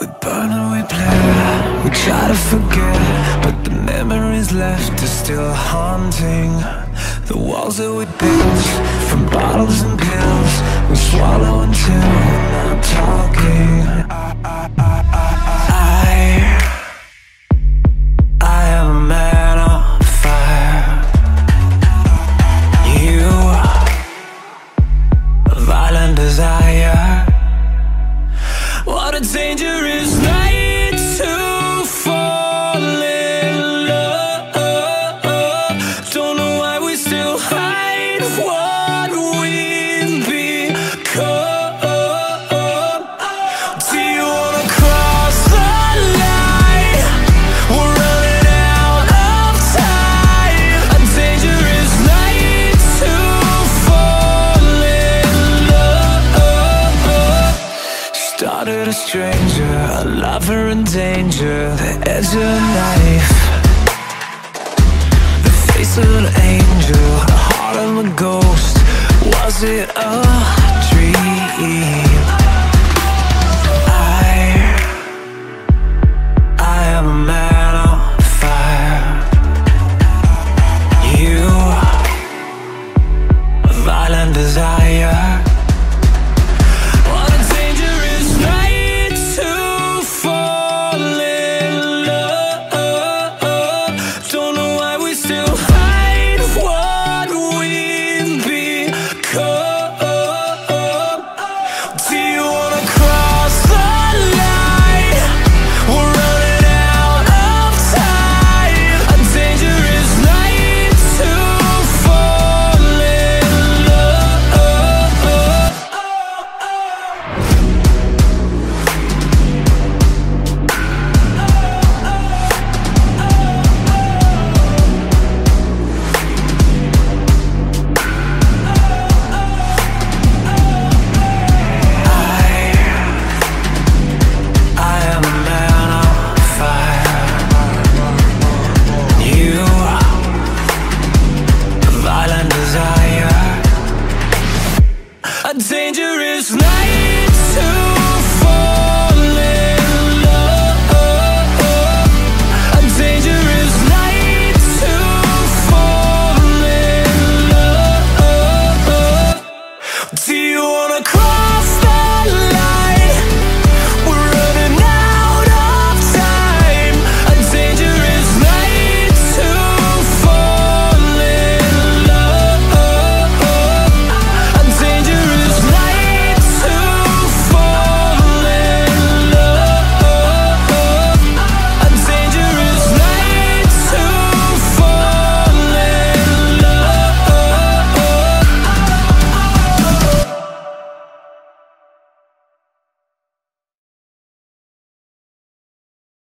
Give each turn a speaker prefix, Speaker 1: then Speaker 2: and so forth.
Speaker 1: We burn and we play, we try to forget But the memories left are still haunting. The walls that we built, from bottles and pills We swallow until we're not talking. I, I am a man on fire. You, a violent desire dangerous to fall in love. Don't know why we still stranger, a lover in danger, the edge of knife, the face of an angel, the heart of a ghost. Was it a? Do you wanna cross?